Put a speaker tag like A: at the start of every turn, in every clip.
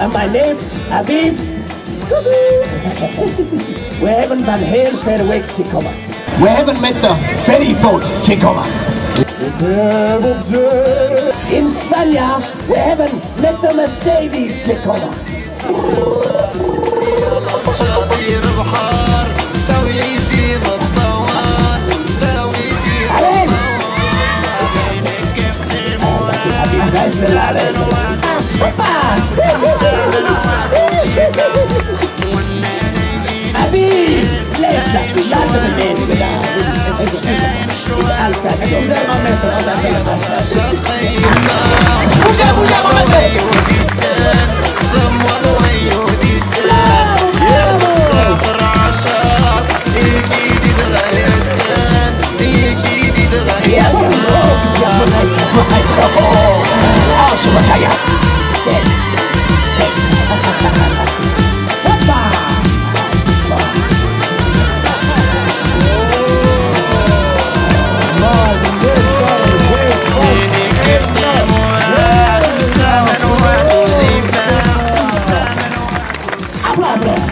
A: and my name, Habib. we haven't done hair straight away, Chikoma.
B: We haven't met the ferry boat, Chikoma.
A: In Spain, we haven't met the Mercedes,
C: Chikoma.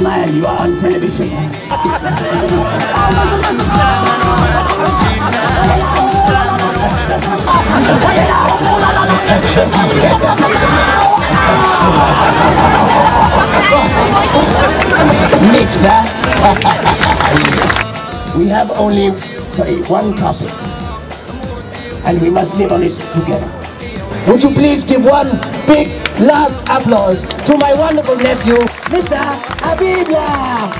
A: you are on television.
B: Mixer.
A: we have only, sorry, one carpet. And we must live on it together.
B: Would you please give one big last applause to my wonderful nephew. Mr. Habibla?